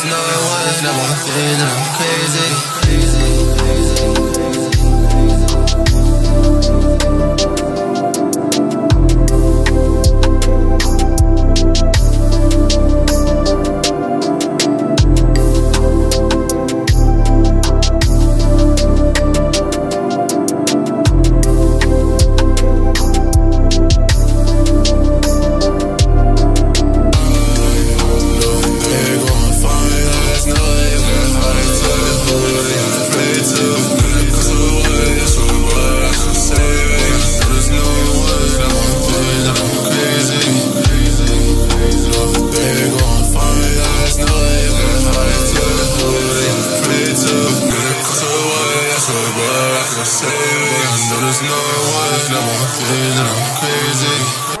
There's no I'm that I'm crazy, crazy, crazy. to the I can say I know there's no one, I'm I'm crazy.